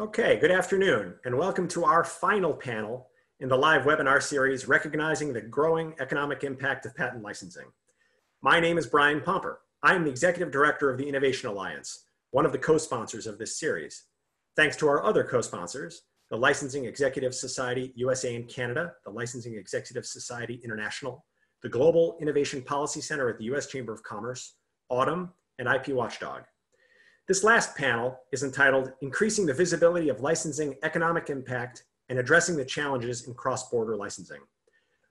Okay, good afternoon, and welcome to our final panel in the live webinar series, Recognizing the Growing Economic Impact of Patent Licensing. My name is Brian Pomper. I am the Executive Director of the Innovation Alliance, one of the co-sponsors of this series. Thanks to our other co-sponsors, the Licensing Executive Society USA and Canada, the Licensing Executive Society International, the Global Innovation Policy Center at the US Chamber of Commerce, AUTM, and IP Watchdog. This last panel is entitled Increasing the Visibility of Licensing Economic Impact and Addressing the Challenges in Cross-Border Licensing.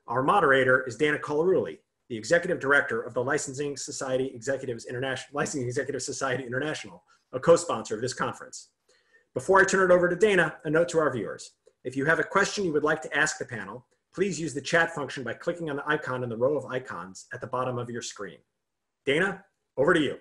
Our moderator is Dana Colarulli, the Executive Director of the Licensing Society Executives International, Licensing Executive Society International, a co-sponsor of this conference. Before I turn it over to Dana, a note to our viewers. If you have a question you would like to ask the panel, please use the chat function by clicking on the icon in the row of icons at the bottom of your screen. Dana, over to you.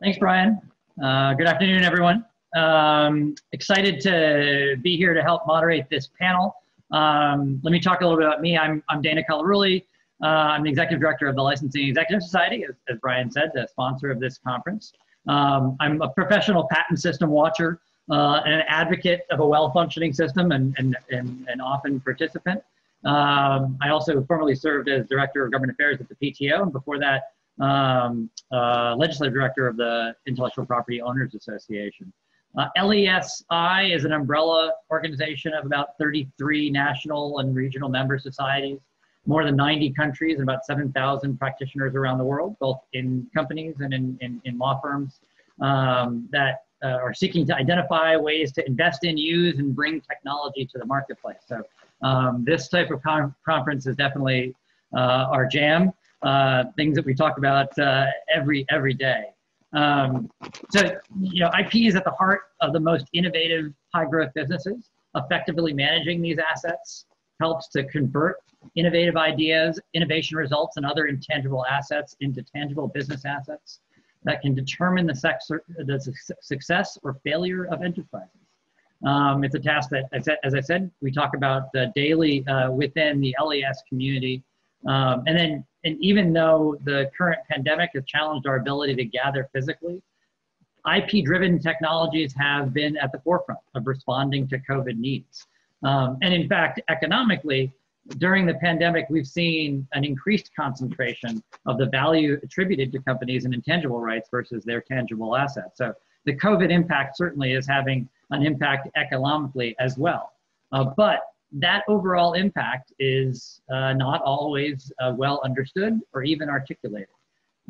Thanks, Brian. Uh, good afternoon, everyone. Um, excited to be here to help moderate this panel. Um, let me talk a little bit about me. I'm, I'm Dana Colarulli. Uh, I'm the executive director of the Licensing Executive Society, as, as Brian said, the sponsor of this conference. Um, I'm a professional patent system watcher uh, and an advocate of a well-functioning system and, and, and, and often participant. Um, I also formerly served as director of government affairs at the PTO, and before that, um, uh, legislative director of the Intellectual Property Owners Association. Uh, LESI is an umbrella organization of about 33 national and regional member societies, more than 90 countries, and about 7,000 practitioners around the world, both in companies and in, in, in law firms um, that uh, are seeking to identify ways to invest in, use, and bring technology to the marketplace. So um, this type of con conference is definitely uh, our jam uh, things that we talk about uh, every every day. Um, so you know, IP is at the heart of the most innovative high growth businesses. Effectively managing these assets helps to convert innovative ideas, innovation results, and other intangible assets into tangible business assets that can determine the, sex the success or failure of enterprises. Um, it's a task that, as I said, we talk about uh, daily uh, within the LES community. Um, and then and even though the current pandemic has challenged our ability to gather physically, IP driven technologies have been at the forefront of responding to COVID needs. Um, and in fact, economically, during the pandemic, we've seen an increased concentration of the value attributed to companies in intangible rights versus their tangible assets. So the COVID impact certainly is having an impact economically as well. Uh, but that overall impact is uh, not always uh, well understood or even articulated.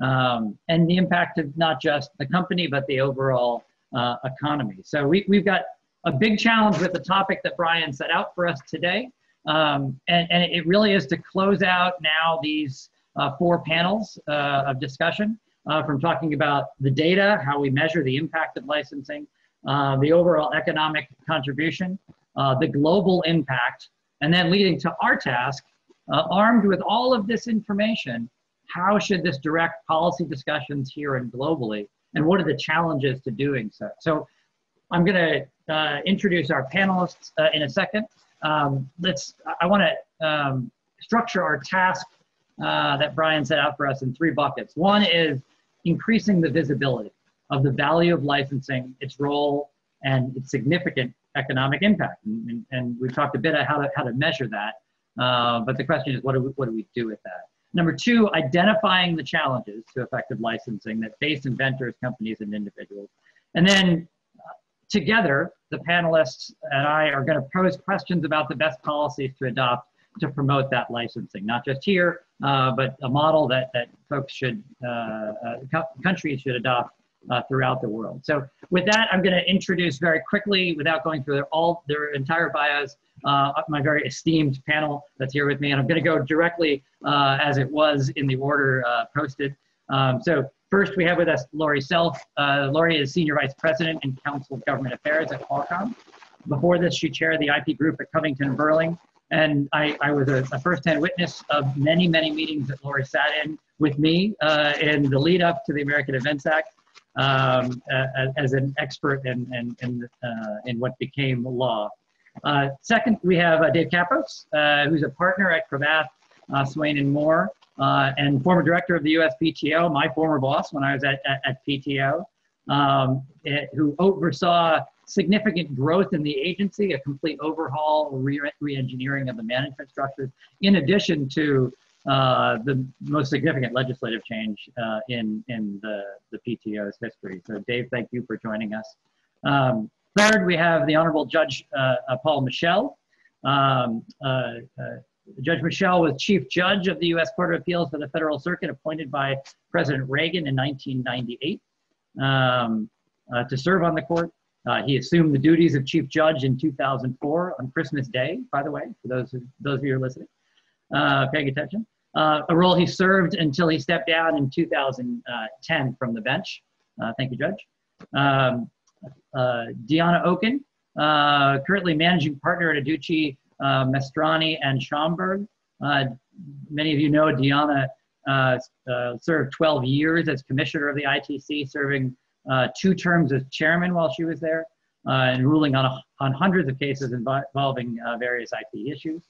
Um, and the impact of not just the company, but the overall uh, economy. So we, we've got a big challenge with the topic that Brian set out for us today. Um, and, and it really is to close out now these uh, four panels uh, of discussion uh, from talking about the data, how we measure the impact of licensing, the overall economic contribution, uh, the global impact, and then leading to our task, uh, armed with all of this information, how should this direct policy discussions here and globally, and what are the challenges to doing so? So I'm going to uh, introduce our panelists uh, in a second. Um, let's, I want to um, structure our task uh, that Brian set out for us in three buckets. One is increasing the visibility of the value of licensing, its role, and its significant economic impact. And, and, we've talked a bit about how to, how to measure that. Uh, but the question is, what do, we, what do we do with that? Number two, identifying the challenges to effective licensing that face inventors, companies, and individuals. And then uh, together, the panelists and I are going to pose questions about the best policies to adopt to promote that licensing, not just here, uh, but a model that, that folks should, uh, uh countries should adopt uh, throughout the world. So with that, I'm going to introduce very quickly, without going through their, all their entire bios, uh, my very esteemed panel that's here with me. And I'm going to go directly uh, as it was in the order uh, posted. Um, so first we have with us Laurie Self. Uh, Laurie is Senior Vice President and Counsel of Government Affairs at Qualcomm. Before this, she chaired the IP group at Covington and Burling. And I, I was a, a firsthand witness of many, many meetings that Laurie sat in with me uh, in the lead up to the America Invents Act um, as an expert in, in, in, uh, in what became law. Uh, second, we have uh, Dave Kappos, uh, who's a partner at Cravath, Swaine and Moore, and former director of the USPTO, my former boss when I was at, at, at PTO. um, eh, who oversaw significant growth in the agency, a complete overhaul, or re of the management structures, in addition to uh, the most significant legislative change uh, in, in the, the PTO's history. So Dave, thank you for joining us. Um, third, we have the Honorable Judge uh, uh Paul Michel. Um, uh, Judge Michel was Chief Judge of the U.S. Court of Appeals for the Federal Circuit, appointed by President Reagan in 1998 um, to serve on the court. he assumed the duties of Chief Judge in 2004 on Christmas Day, by the way, for those, who, those of you who are listening, paying attention uh, a role he served until he stepped down in 2010 from the bench. Uh, thank you, Judge. Um, uh, Deanna Okun, uh, currently managing partner at Adduci, uh, Mastriani, and Schaumberg. Uh, many of you know Deanna served 12 years as commissioner of the ITC, serving two terms as chairman while she was there, and ruling on, a, on hundreds of cases involving various IP issues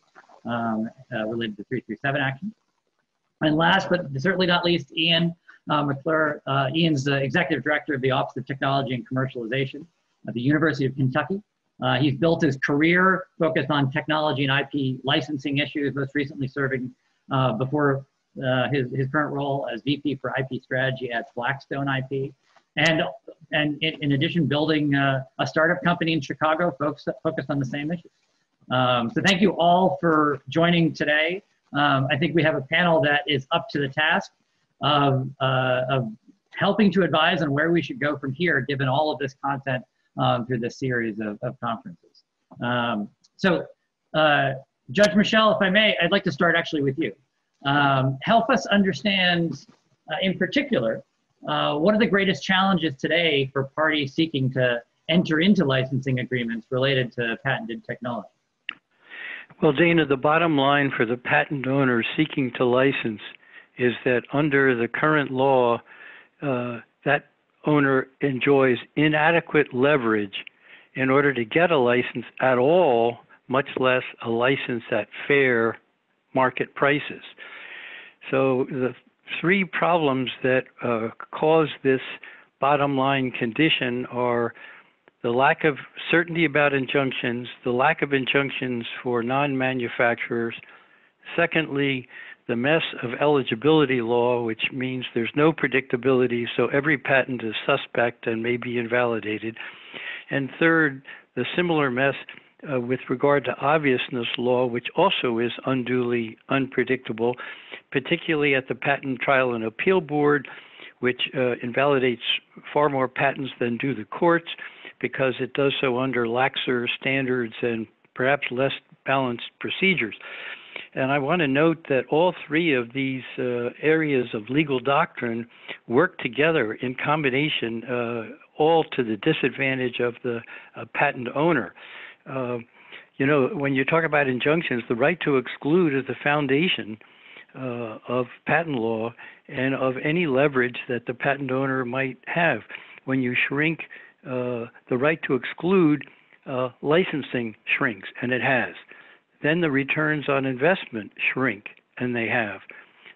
um, related to 337 action. And last but certainly not least, Ian uh, McClure. Uh, Ian's the executive director of the Office of Technology and Commercialization at the University of Kentucky. Uh, he's built his career focused on technology and IP licensing issues, most recently serving uh, before uh, his, his current role as VP for IP strategy at Blackstone IP. And, and in, in addition, building uh, a startup company in Chicago focused, focused on the same issues. Um, so thank you all for joining today. Um, I think we have a panel that is up to the task of, uh, of helping to advise on where we should go from here, given all of this content um, through this series of, of conferences. Um, so, uh, Judge Michel, if I may, I'd like to start actually with you. Um, help us understand, uh, in particular, uh, what are the greatest challenges today for parties seeking to enter into licensing agreements related to patented technology? Well, Dana, the bottom line for the patent owner seeking to license is that under the current law, uh, that owner enjoys inadequate leverage in order to get a license at all, much less a license at fair market prices. So the three problems that uh, cause this bottom line condition are the lack of certainty about injunctions, the lack of injunctions for non manufacturers. Secondly, the mess of eligibility law, which means there's no predictability, so every patent is suspect and may be invalidated. And third, the similar mess uh, with regard to obviousness law, which also is unduly unpredictable, particularly at the Patent Trial and Appeal Board, which uh, invalidates far more patents than do the courts because it does so under laxer standards and perhaps less balanced procedures. And I want to note that all three of these uh, areas of legal doctrine work together in combination, uh, all to the disadvantage of the uh, patent owner. Uh, you know, when you talk about injunctions, the right to exclude is the foundation uh, of patent law and of any leverage that the patent owner might have. When you shrink uh, the right to exclude uh, licensing shrinks, and it has. Then the returns on investment shrink, and they have.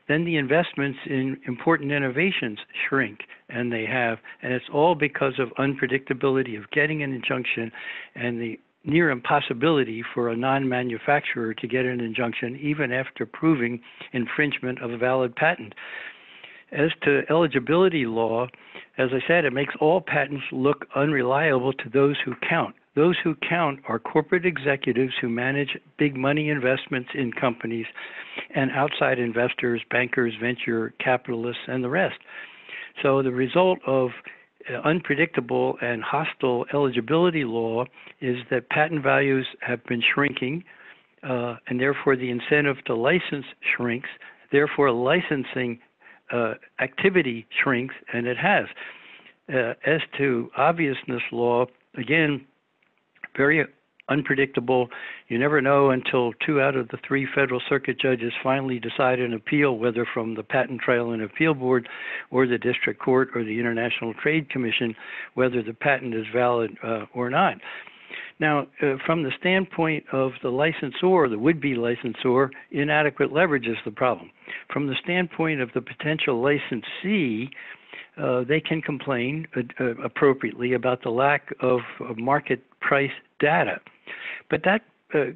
Then the investments in important innovations shrink, and they have. And it's all because of unpredictability of getting an injunction and the near impossibility for a non manufacturer to get an injunction even after proving infringement of a valid patent. As to eligibility law, as I said, it makes all patents look unreliable to those who count. Those who count are corporate executives who manage big money investments in companies and outside investors, bankers, venture capitalists, and the rest. So the result of uh, unpredictable and hostile eligibility law is that patent values have been shrinking, uh, and therefore the incentive to license shrinks. Therefore, licensing uh, activity shrinks, and it has. Uh, as to obviousness law, again, very unpredictable. You never know until two out of the three federal circuit judges finally decide an appeal, whether from the Patent Trial and Appeal Board or the District Court or the International Trade Commission, whether the patent is valid uh, or not. Now, uh, from the standpoint of the licensor, the would be licensor, inadequate leverage is the problem. From the standpoint of the potential licensee, uh, they can complain uh, appropriately about the lack of, of market price data. But that uh,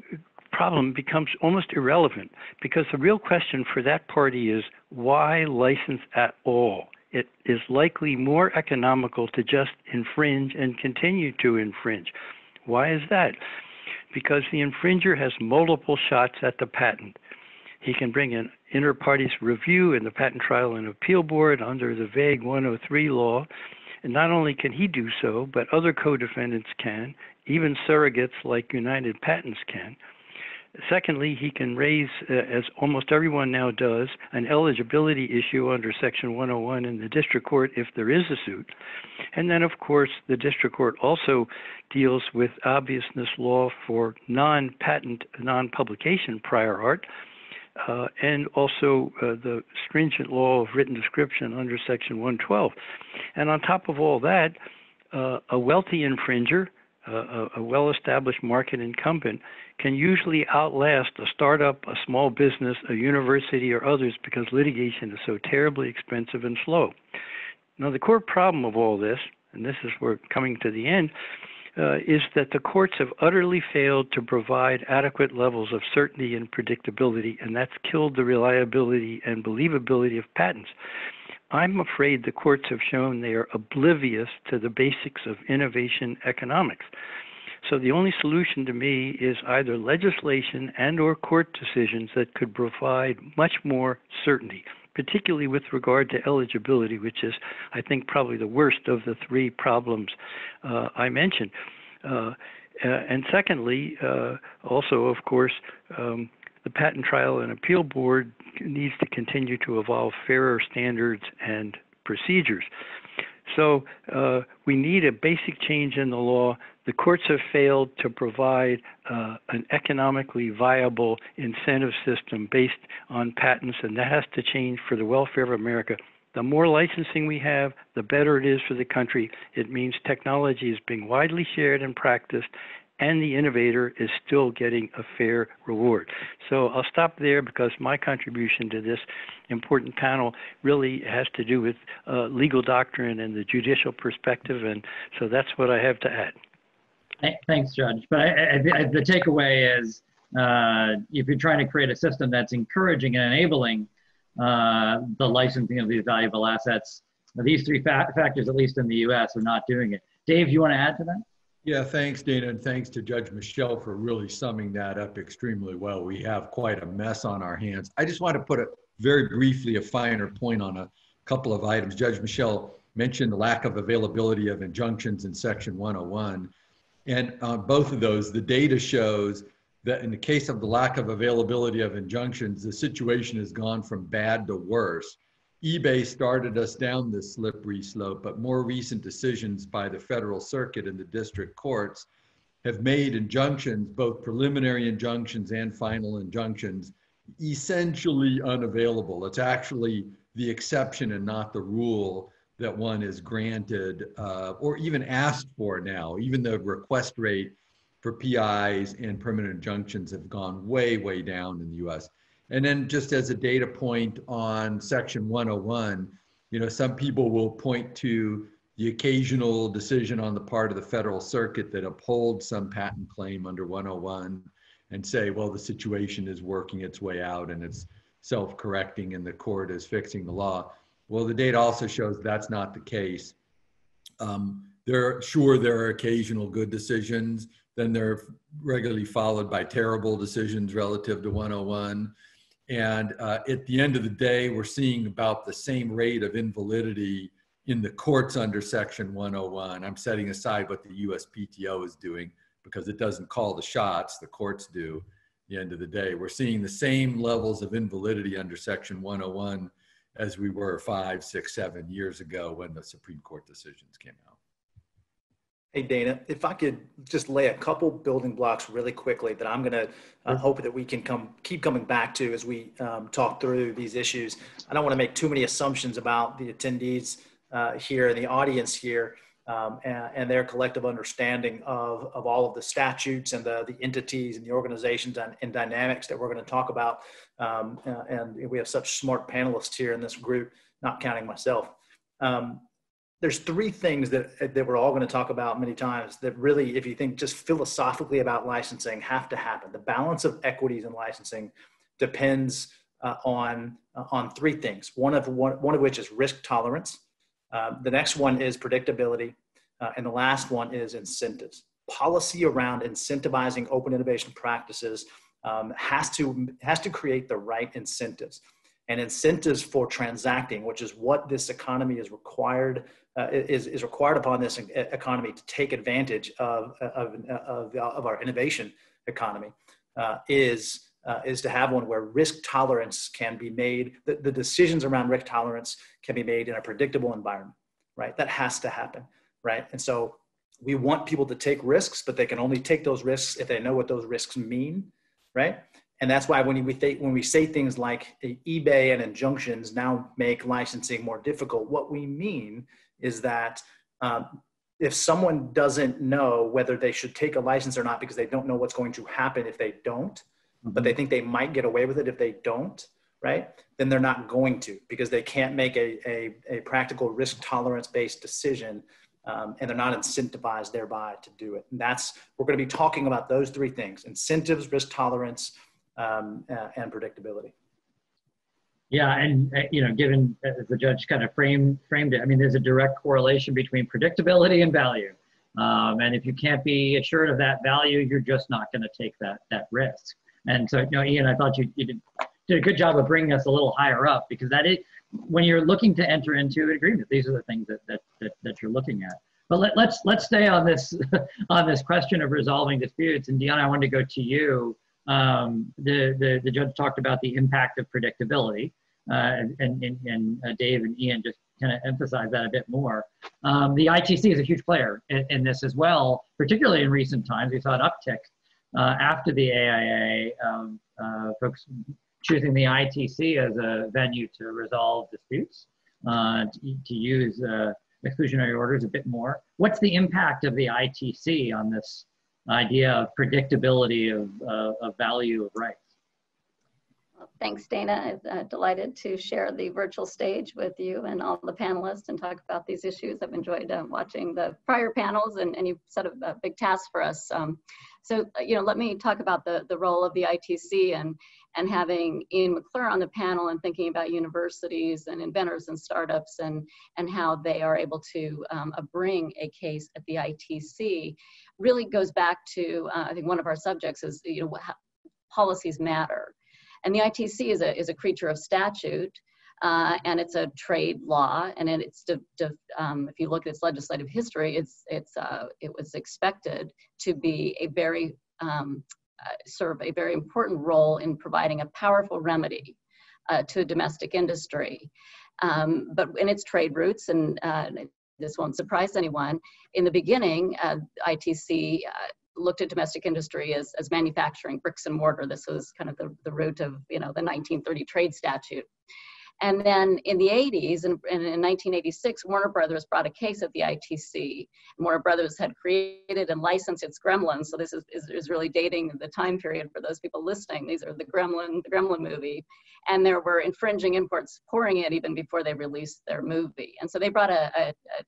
problem becomes almost irrelevant because the real question for that party is why license at all? It is likely more economical to just infringe and continue to infringe. Why is that? Because the infringer has multiple shots at the patent. He can bring an inter partes review in the Patent Trial and Appeal Board under the vague 103 law. And not only can he do so, but other co defendants can, even surrogates like Unified Patents can. Secondly, he can raise, uh, as almost everyone now does, an eligibility issue under Section 101 in the district court if there is a suit. And then, of course, the district court also deals with obviousness law for non patent, non publication prior art. Uh, and also uh, the stringent law of written description under Section 112. And on top of all that, uh, a wealthy infringer a, a well established market incumbent can usually outlast a startup, a small business, a university, or others because litigation is so terribly expensive and slow. Now, the core problem of all this, and this is where we're coming to the end, uh, is that the courts have utterly failed to provide adequate levels of certainty and predictability, and that's killed the reliability and believability of patents. I'm afraid the courts have shown they are oblivious to the basics of innovation economics. So the only solution to me is either legislation and or court decisions that could provide much more certainty, particularly with regard to eligibility, which is, I think, probably the worst of the three problems uh, I mentioned. Uh, uh, and secondly, uh, also, of course, um, the Patent Trial and Appeal Board needs to continue to evolve fairer standards and procedures. So uh, we need a basic change in the law. The courts have failed to provide uh, an economically viable incentive system based on patents, and that has to change for the welfare of America. The more licensing we have, the better it is for the country. It means technology is being widely shared and practiced, and the innovator is still getting a fair reward. So I'll stop there because my contribution to this important panel really has to do with uh, legal doctrine and the judicial perspective, and so that's what I have to add. Thanks, Judge. But I, I, I, the takeaway is uh, if you're trying to create a system that's encouraging and enabling uh, the licensing of these valuable assets, these three fa factors, at least in the US, are not doing it. Dave, you want to add to that? Yeah, thanks, Dana, and thanks to Judge Michel for really summing that up extremely well. We have quite a mess on our hands. I just want to put a very briefly a finer point on a couple of items. Judge Michel mentioned the lack of availability of injunctions in Section 101. And on both of those, the data shows that in the case of the lack of availability of injunctions, the situation has gone from bad to worse eBay started us down this slippery slope, but more recent decisions by the federal circuit and the district courts have made injunctions, both preliminary injunctions and final injunctions, essentially unavailable. It's actually the exception and not the rule that one is granted uh, or even asked for now. Even the request rate for PIs and permanent injunctions have gone way, way down in the US. And then just as a data point on section 101, you know, some people will point to the occasional decision on the part of the federal circuit that upholds some patent claim under 101 and say, well, the situation is working its way out and it's self-correcting and the court is fixing the law. Well, the data also shows that's not the case. Um, there, sure, there are occasional good decisions. Then they're regularly followed by terrible decisions relative to 101. And uh, at the end of the day, we're seeing about the same rate of invalidity in the courts under Section 101. I'm setting aside what the USPTO is doing because it doesn't call the shots, the courts do. At the end of the day, we're seeing the same levels of invalidity under Section 101 as we were five, six, seven years ago when the Supreme Court decisions came out. Hey, Dana, if I could just lay a couple building blocks really quickly that I'm going to uh, hope that we can come keep coming back to as we um, talk through these issues. I don't want to make too many assumptions about the attendees uh, here and the audience here um, and, and, their collective understanding of, of all of the statutes and the, the entities and the organizations and, and dynamics that we're going to talk about. Um, and we have such smart panelists here in this group, not counting myself. um, there's three things that, that we're all going to talk about many times that really, if you think just philosophically about licensing, have to happen. The balance of equities in licensing depends uh, on, uh, on three things. One of, one, one of which is risk tolerance. Uh, the next one is predictability. Uh, and the last one is incentives. Policy around incentivizing open innovation practices um, has, to, has to create the right incentives and incentives for transacting, which is what this economy is required uh, is, is required upon this economy to take advantage of, of, of, of our innovation economy, uh, is, uh, is to have one where risk tolerance can be made, the, the decisions around risk tolerance can be made in a predictable environment, right? That has to happen, right? And so we want people to take risks, but they can only take those risks if they know what those risks mean, right? and that's why when we th- when we say things like eBay and injunctions now make licensing more difficult, what we mean is that um, if someone doesn't know whether they should take a license or not because they don't know what's going to happen if they don't, mm-hmm. but they think they might get away with it if they don't, right? Then they're not going to because they can't make a, a, a practical risk tolerance based decision um, and they're not incentivized thereby to do it. And that's, we're going to be talking about those three things incentives, risk tolerance, um, and predictability. Yeah, and uh, you know, given as the judge kind of framed framed it, I mean, there's a direct correlation between predictability and value. Um, and if you can't be assured of that value, you're just not going to take that that risk. And so, you know, Ian, I thought you, you did, did a good job of bringing us a little higher up because that is when you're looking to enter into an agreement, these are the things that that that, that you're looking at. But let, let's let's stay on this on this question of resolving disputes. And Deanna, I wanted to go to you um, the, the, the judge talked about the impact of predictability, uh, and, and, and uh, Dave and Ian just kind of emphasize that a bit more. Um, the ITC is a huge player in, in, this as well, particularly in recent times. We saw an uptick uh, after the AIA, um, uh, folks choosing the ITC as a venue to resolve disputes, uh, to, to, use uh, exclusionary orders a bit more. What's the impact of the ITC on this idea of predictability of, uh, of value of rights. Thanks, Dana. I'm uh, delighted to share the virtual stage with you and all the panelists and talk about these issues. I've enjoyed uh, watching the prior panels and, and you've set a, big task for us. Um, so, uh, you know, let me talk about the, the role of the ITC and, and having Ian McClure on the panel and thinking about universities and inventors and startups and, and how they are able to um, bring a case at the ITC really goes back to, uh, I think one of our subjects is, you know, policies matter. And the ITC is a, is a creature of statute. Uh, and it's a trade law, and it's de, de, um, if you look at its legislative history, it's it's uh, it was expected to be a very um, uh, serve a very important role in providing a powerful remedy uh, to a domestic industry. Um, but in its trade routes, and uh, this won't surprise anyone, in the beginning, uh, ITC looked at domestic industry as, as manufacturing bricks and mortar. This was kind of the, the root of you know the 1930 trade statute. And then in the 80s, and, and, in 1986, Warner Brothers brought a case at the ITC. Warner Brothers had created and licensed its Gremlins, so this is, is, is, really dating the time period for those people listening. These are the Gremlin, the Gremlin movie, and there were infringing imports pouring in even before they released their movie. And so they brought a, a, a,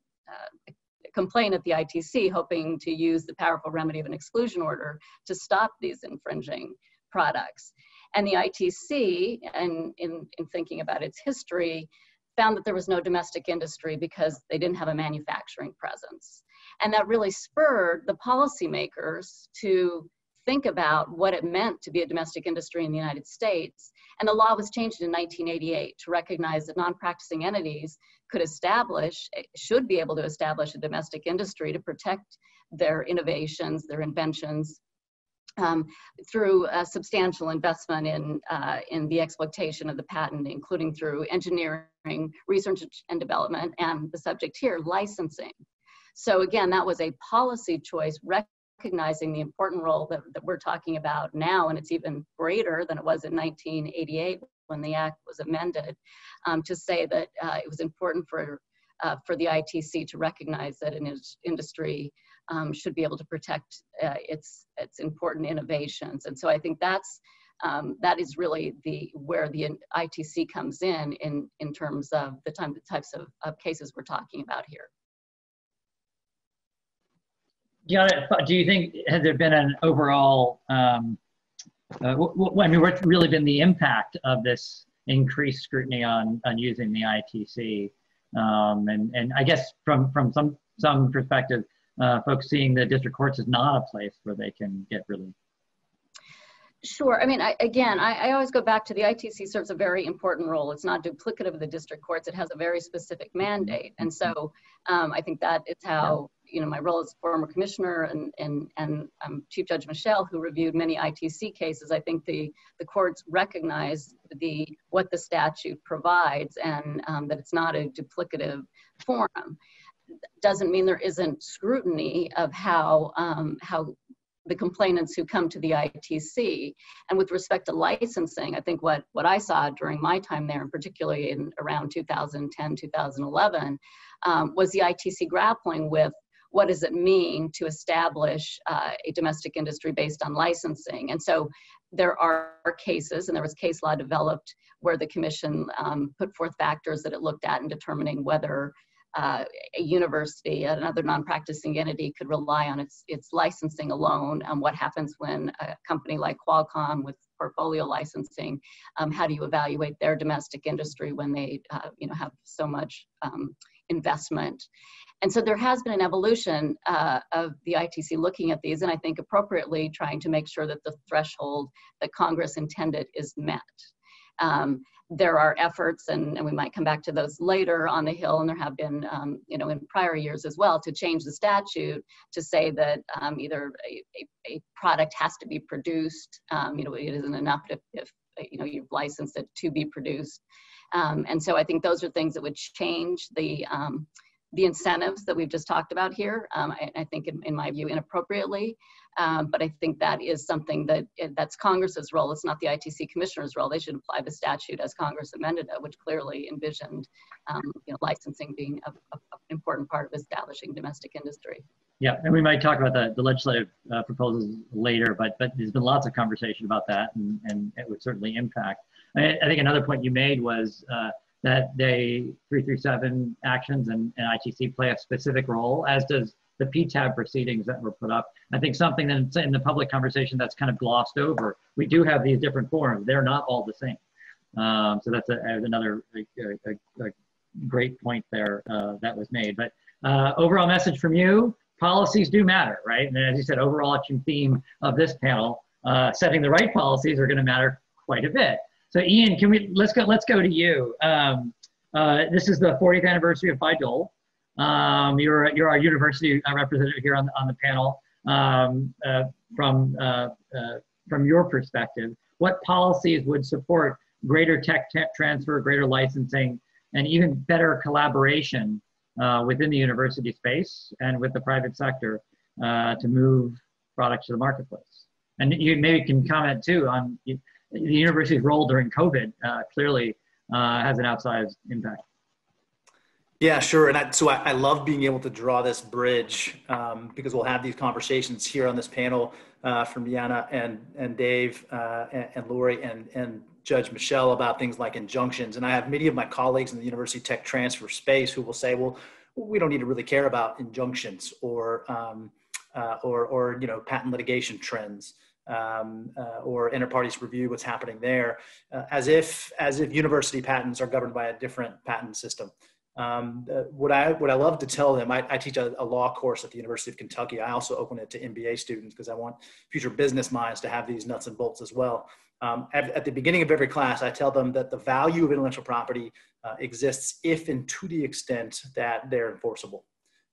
a complaint at the ITC, hoping to use the powerful remedy of an exclusion order to stop these infringing products. And the ITC, and in, in thinking about its history, found that there was no domestic industry because they didn't have a manufacturing presence. And that really spurred the policymakers to think about what it meant to be a domestic industry in the United States. And the law was changed in 1988 to recognize that non-practicing entities could establish, should be able to establish a domestic industry to protect their innovations, their inventions, um, through a substantial investment in, uh, in the exploitation of the patent, including through engineering, research and development, and the subject here, licensing. So again, that was a policy choice recognizing the important role that, that we're talking about now, and it's even greater than it was in 1988 when the act was amended, um, to say that uh, it was important for, uh, for the ITC to recognize that an industry um, should be able to protect uh, its its important innovations. And so I think that's um, that is really the where the ITC comes in in in terms of the time the types of, of cases we're talking about here. Do you think has there been an overall um, uh, I mean, what's really been the impact of this increased scrutiny on on using the ITC? Um, and and I guess from from some some perspective, uh, folks seeing the district courts is not a place where they can get relief. Sure. I mean, I, again, I, I, always go back to the ITC serves a very important role. It's not duplicative of the district courts. It has a very specific mandate. And so um, I think that is how, you know, my role as former commissioner and, and, and um, Chief Judge Michel, who reviewed many ITC cases, I think the, the courts recognize the, what the statute provides and um, that it's not a duplicative forum doesn't mean there isn't scrutiny of how um, how the complainants who come to the ITC. And with respect to licensing, I think what, what I saw during my time there, and particularly in around 2010, 2011, um, was the ITC grappling with what does it mean to establish uh, a domestic industry based on licensing. And so there are cases, and there was case law developed where the commission um, put forth factors that it looked at in determining whether uh, a university, another non-practicing entity could rely on its, its licensing alone. Um, what happens when a company like Qualcomm with portfolio licensing, um, how do you evaluate their domestic industry when they uh, you know, have so much um, investment? And so there has been an evolution uh, of the ITC looking at these, and I think appropriately trying to make sure that the threshold that Congress intended is met. Um, there are efforts, and, and, we might come back to those later on the Hill, and there have been, um, you know, in prior years as well, to change the statute to say that um, either a, a, a, product has to be produced, um, you know, it isn't enough if, if, you know, you've licensed it to be produced. Um, and so I think those are things that would change the, um, the incentives that we've just talked about here, um, I, I, think in, in, my view inappropriately. Um, but I think that is something that that's Congress's role. It's not the ITC commissioner's role. They should apply the statute as Congress amended it, which clearly envisioned um, you know, licensing being an important part of establishing domestic industry. Yeah, and we might talk about the, the legislative uh, proposals later, but but there's been lots of conversation about that, and, and it would certainly impact. I, I think another point you made was uh, that they 337 actions and, and ITC play a specific role, as does the PTAB proceedings that were put up. I think something that's in the public conversation that's kind of glossed over. We do have these different forums. They're not all the same. Um, so that's a, another a, a, great point there uh, that was made. But uh, overall message from you, policies do matter, right? And as you said, overarching theme of this panel, uh, setting the right policies are going to matter quite a bit. So Ian, can we, let's go, let's go to you. Um, uh, this is the 40th anniversary of Bayh-Dole. Um, you're, you're our university representative here on, on the panel. Um, uh, from, uh, uh, from your perspective, what policies would support greater tech transfer, greater licensing, and even better collaboration uh, within the university space and with the private sector uh, to move products to the marketplace? And you maybe can comment too on the university's role during COVID uh, clearly has an outsized impact. Yeah, sure. And I, so I, I, love being able to draw this bridge um, because we'll have these conversations here on this panel uh, from Deanna and, and Dave uh, and, and, Laurie and, and Judge Michel about things like injunctions. And I have many of my colleagues in the university tech transfer space who will say, well, we don't need to really care about injunctions or, um, uh, or, or, you know, patent litigation trends. Um, uh, or inter partes review what's happening there, uh, as if as if university patents are governed by a different patent system. Um, uh, what I what I love to tell them, I, I teach a, a, law course at the University of Kentucky. I also open it to MBA students because I want future business minds to have these nuts and bolts as well. Um, at, at, the beginning of every class, I tell them that the value of intellectual property uh, exists if and to the extent that they're enforceable.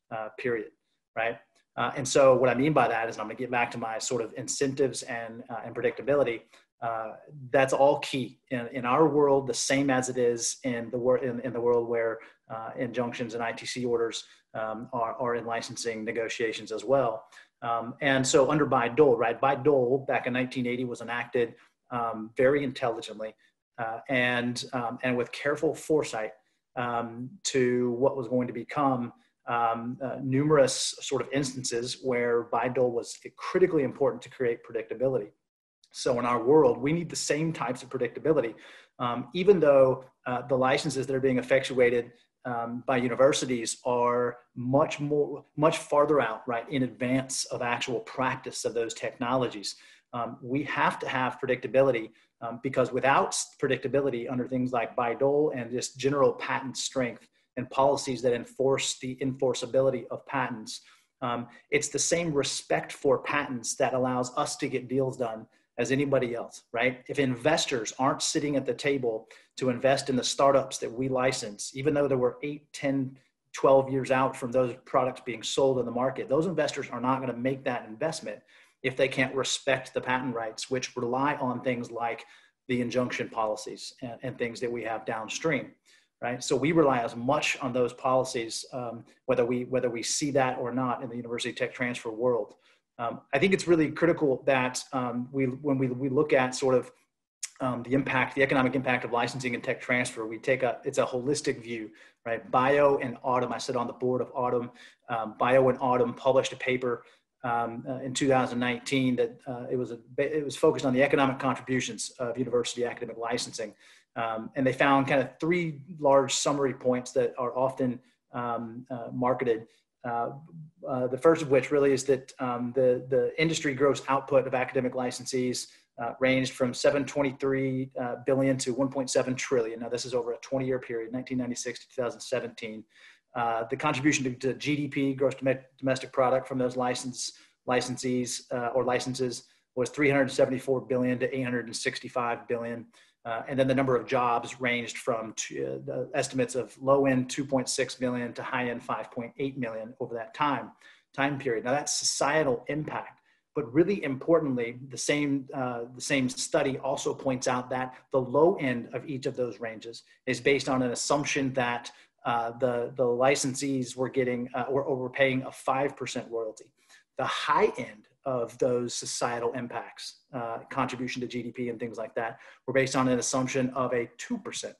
Uh, period. Right. Uh, and so what I mean by that is I'm going to get back to my sort of incentives and uh, and predictability. Uh, that's all key in, in our world, the same as it is in the world in, in the world where uh, injunctions and ITC orders um, are, are in licensing negotiations as well. Um, and so under Bayh-Dole, right? Bayh-Dole back in 1980 was enacted um, very intelligently uh, and um, and with careful foresight um, to what was going to become um, uh, numerous sort of instances where Bayh-Dole was critically important to create predictability. So in our world, we need the same types of predictability. Um, even though uh, the licenses that are being effectuated um, by universities are much more, much farther out, right, in advance of actual practice of those technologies. Um, we have to have predictability um, because without predictability under things like Bayh-Dole and just general patent strength and policies that enforce the enforceability of patents, um, it's the same respect for patents that allows us to get deals done as anybody else, right? If investors aren't sitting at the table to invest in the startups that we license, even though there were 8, 10, 12 years out from those products being sold in the market, those investors are not going to make that investment if they can't respect the patent rights, which rely on things like the injunction policies and, and things that we have downstream. Right, so we rely as much on those policies, um, whether we whether we see that or not in the university tech transfer world. Um, I think it's really critical that um, we, when we, we look at sort of um, the impact, the economic impact of licensing and tech transfer, we take a, it's a holistic view, right? Bio and AUTM, I sit on the board of AUTM. Um, Bio and AUTM published a paper um, uh, in 2019 that uh, it was a, it was focused on the economic contributions of university academic licensing, um, and they found kind of three large summary points that are often um, uh, marketed uh, uh, the first of which really is that um, the, the industry gross output of academic licensees uh, ranged from 723 uh, billion to 1.7 trillion. Now, this is over a 20 year period, 1996 to 2017. Uh, the contribution to, to, GDP, gross domestic product, from those license, licensees or licenses was 374 billion to 865 billion. Uh, and then the number of jobs ranged from two, uh, estimates of low end 2.6 million to high end 5.8 million over that time time period. Now that's societal impact, but really importantly, the same uh, the same study also points out that the low end of each of those ranges is based on an assumption that uh, the the licensees were getting uh, or, or were paying a five percent royalty. The high end of those societal impacts, uh, contribution to GDP and things like that, were based on an assumption of a 2%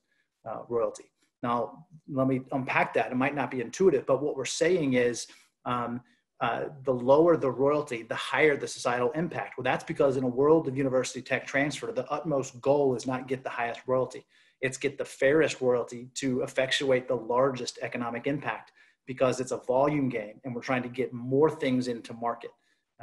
uh, royalty. Now, let me unpack that. It might not be intuitive, but what we're saying is um, uh, the lower the royalty, the higher the societal impact. Well, that's because in a world of university tech transfer, the utmost goal is not get the highest royalty. It's get the fairest royalty to effectuate the largest economic impact because it's a volume game and we're trying to get more things into market.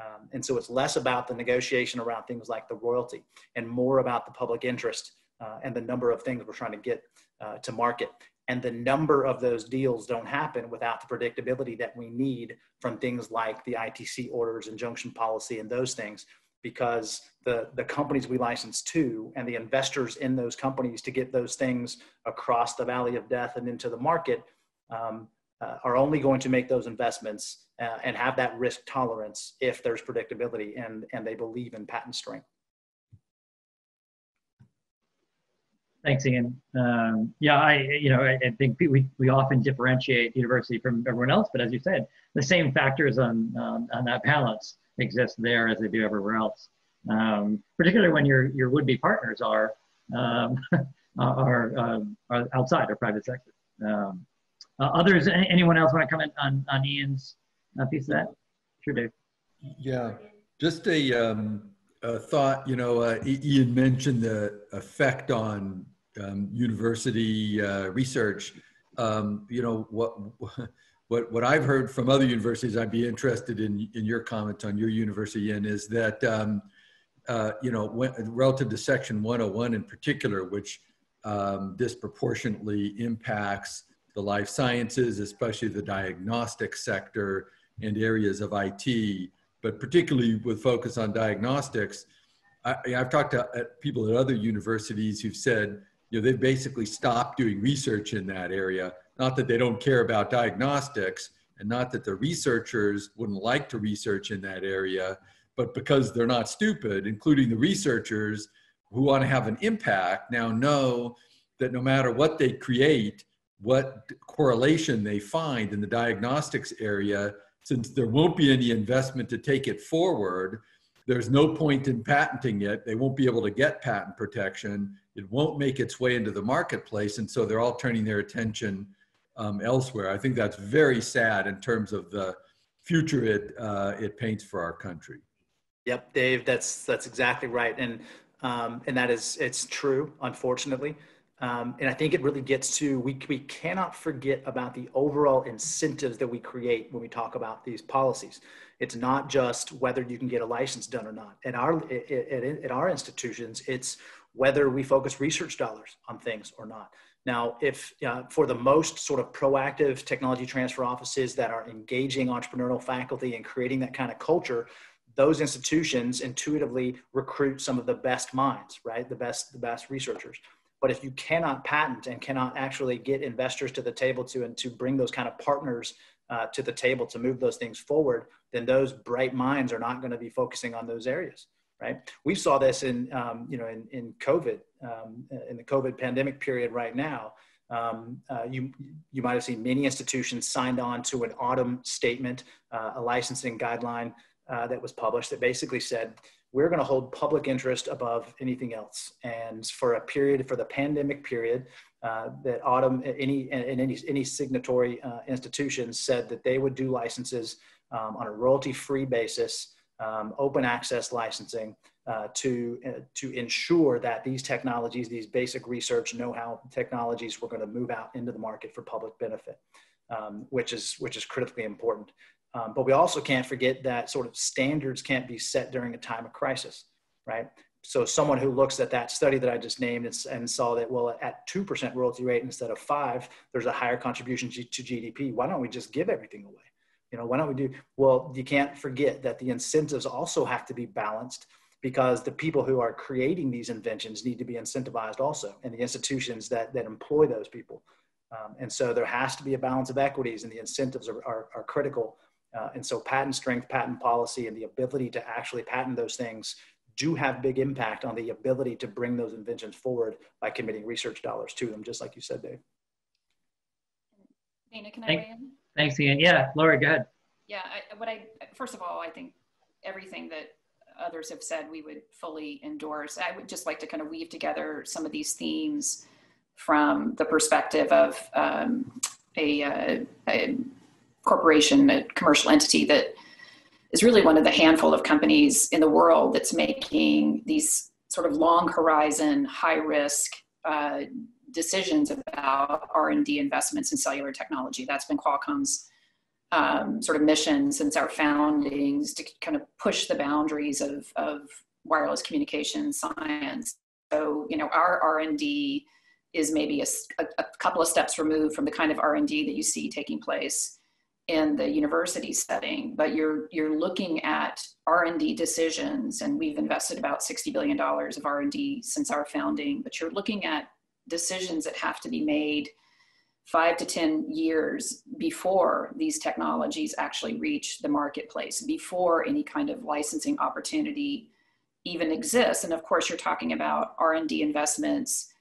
Um, and so it's less about the negotiation around things like the royalty and more about the public interest uh, and the number of things we're trying to get uh, to market. And the number of those deals don't happen without the predictability that we need from things like the ITC orders, injunction policy, and those things, because the, the companies we license to and the investors in those companies to get those things across the valley of death and into the market um, uh, are only going to make those investments uh, and have that risk tolerance if there's predictability and, and they believe in patent strength. Thanks, Ian. Um, yeah, I you know I, I, think we, we often differentiate university from everyone else, but as you said, the same factors on um, on that balance exist there as they do everywhere else. Um, particularly when your your would be partners are um, are, uh, are outside or private sector. Um, others, anyone else want to comment on, on Ian's uh, piece of that? Sure, Dave. Yeah, just a, um, a thought, you know, uh, Ian mentioned the effect on um, university uh, research. Um, you know, what, what, what I've heard from other universities, I'd be interested in, in your comments on your university, Ian, is that, um, uh, you know, when, relative to Section 101 in particular, which um, disproportionately impacts the life sciences, especially the diagnostic sector and areas of IT, but particularly with focus on diagnostics. I, have talked to uh, people at other universities who've said, you know, they've basically stopped doing research in that area. Not that they don't care about diagnostics, and not that the researchers wouldn't like to research in that area, but because they're not stupid, including the researchers who want to have an impact, now know that no matter what they create, what correlation they find in the diagnostics area, since there won't be any investment to take it forward, there's no point in patenting it. They won't be able to get patent protection. It won't make its way into the marketplace. And so they're all turning their attention um, elsewhere. I think that's very sad in terms of the future it, uh, it paints for our country. Yep, Dave, that's that's exactly right, and um, and that is it's true, unfortunately. Um, and I think it really gets to we we cannot forget about the overall incentives that we create when we talk about these policies. It's not just whether you can get a license done or not. At our at, our institutions, it's whether we focus research dollars on things or not. Now, if uh, for the most sort of proactive technology transfer offices that are engaging entrepreneurial faculty and creating that kind of culture, those institutions intuitively recruit some of the best minds, right? The best, the best researchers. But if you cannot patent and cannot actually get investors to the table to and to bring those kind of partners uh, to the table to move those things forward, then those bright minds are not going to be focusing on those areas, right? We saw this in um, you know in, in COVID, um, in the COVID pandemic period right now. Um, uh, you you might have seen many institutions signed on to an AUTM statement, uh, a licensing guideline uh, that was published that basically said we're going to hold public interest above anything else. And for a period, for the pandemic period, uh, that AUTM, any and any any signatory uh, institutions said that they would do licenses um, on a royalty-free basis, um, open access licensing uh, to uh, to ensure that these technologies, these basic research know-how technologies, were going to move out into the market for public benefit, um, which is which is critically important. Um, but we also can't forget that sort of standards can't be set during a time of crisis, right? So someone who looks at that study that I just named and, and saw that, well, at 2% royalty rate instead of five, there's a higher contribution to GDP. Why don't we just give everything away? You know, why don't we do, well, you can't forget that the incentives also have to be balanced because the people who are creating these inventions need to be incentivized also and the institutions that, that employ those people. Um, and so there has to be a balance of equities and the incentives are, are, are critical uh, and so patent strength, patent policy, and the ability to actually patent those things do have big impact on the ability to bring those inventions forward by committing research dollars to them, just like you said, Dave. Dana, can I Thank, weigh in? Thanks, Ian. Yeah, Laurie, go ahead. Yeah, I, what I, first of all, I think everything that others have said we would fully endorse. I would just like to kind of weave together some of these themes from the perspective of um, a, uh, a corporation, a commercial entity that is really one of the handful of companies in the world that's making these sort of long horizon, high risk uh, decisions about R&D investments in cellular technology. That's been Qualcomm's um, sort of mission since our foundings to kind of push the boundaries of, of wireless communication science. So, you know, our R&D is maybe a, a, couple of steps removed from the kind of R&D that you see taking place in the university setting, but you're you're looking at R&D decisions, and we've invested about 60 billion dollars of R&D since our founding. But you're looking at decisions that have to be made five to 10 years before these technologies actually reach the marketplace, before any kind of licensing opportunity even exists. And of course, you're talking about R&D investments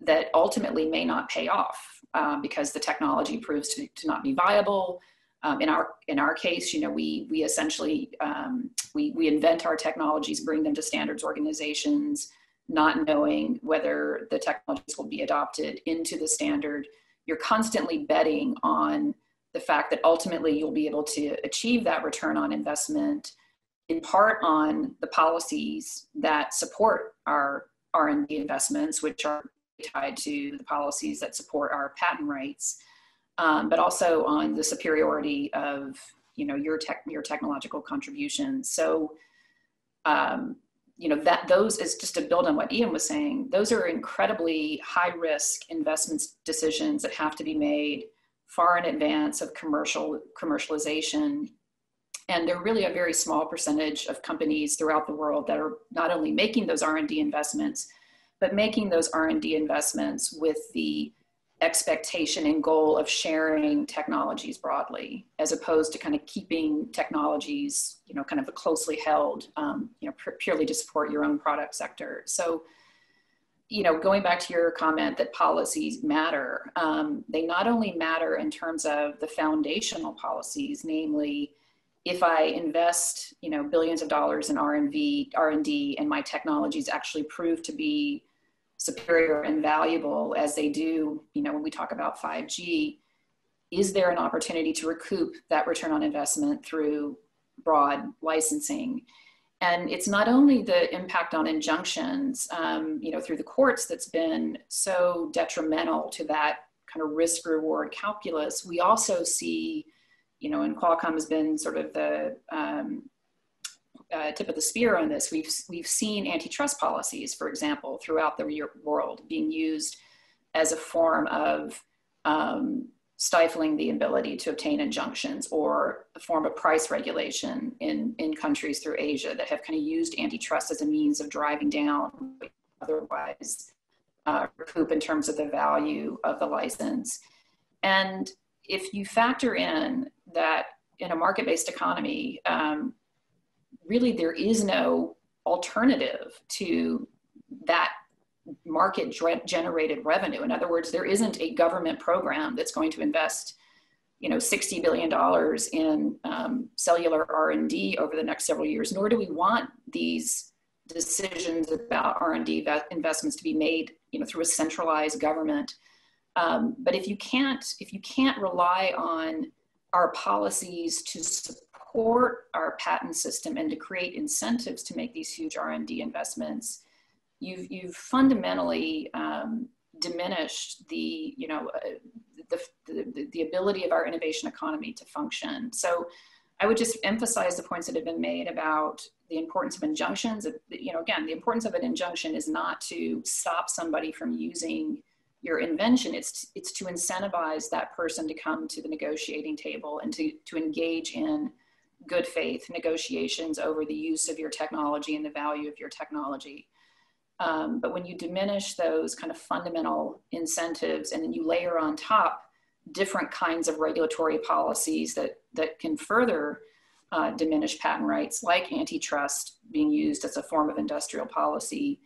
that ultimately may not pay off um, because the technology proves to, to not be viable um, in our in our case, you know, we we essentially um, we we invent our technologies, bring them to standards organizations, not knowing whether the technologies will be adopted into the standard. You're constantly betting on the fact that ultimately you'll be able to achieve that return on investment in part on the policies that support our r&d investments which are tied to the policies that support our patent rights um, but also on the superiority of you know your tech your technological contributions. So um, you know that those is just to build on what Ian was saying. Those are incredibly high risk investments decisions that have to be made far in advance of commercial commercialization. And there are really a very small percentage of companies throughout the world that are not only making those R&D investments, but making those R&D investments with the expectation and goal of sharing technologies broadly as opposed to kind of keeping technologies you know kind of closely held um, you know purely to support your own product sector. So you know going back to your comment that policies matter um, they not only matter in terms of the foundational policies namely if i invest you know billions of dollars in r&d r&d and my technologies actually prove to be superior and valuable as they do, you know, when we talk about 5G, is there an opportunity to recoup that return on investment through broad licensing? And it's not only the impact on injunctions, um, you know, through the courts that's been so detrimental to that kind of risk reward calculus. We also see, you know, and Qualcomm has been sort of the um, uh, tip of the spear on this. We've we've seen antitrust policies, for example, throughout the world being used as a form of um, stifling the ability to obtain injunctions or a form of price regulation in, in countries through Asia that have kind of used antitrust as a means of driving down otherwise uh, recoup in terms of the value of the license. And if you factor in that in a market-based economy, um, really there is no alternative to that market generated revenue. In other words, there isn't a government program that's going to invest, you know, $60 billion in um, cellular R&D over the next several years, nor do we want these decisions about R&D investments to be made, you know, through a centralized government. Um, but if you can't, if you can't rely on our policies to support our patent system and to create incentives to make these huge R&D investments, you've you've fundamentally um, diminished the you know uh, the, the, the ability of our innovation economy to function. So I would just emphasize the points that have been made about the importance of injunctions. You know, again, the importance of an injunction is not to stop somebody from using your invention. It's it's to incentivize that person to come to the negotiating table and to to engage in good faith negotiations over the use of your technology and the value of your technology. Um, but when you diminish those kind of fundamental incentives and then you layer on top different kinds of regulatory policies that, that can further uh, diminish patent rights, like antitrust being used as a form of industrial policy,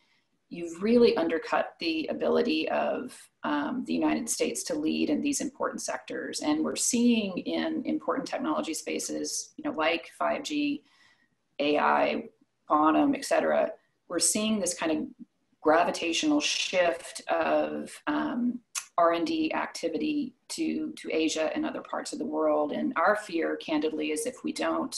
you've really undercut the ability of um, the United States to lead in these important sectors. And we're seeing in important technology spaces, you know, like 5G, AI, quantum, et cetera, we're seeing this kind of gravitational shift of um, R&D activity to, to Asia and other parts of the world. And our fear, candidly, is if we don't,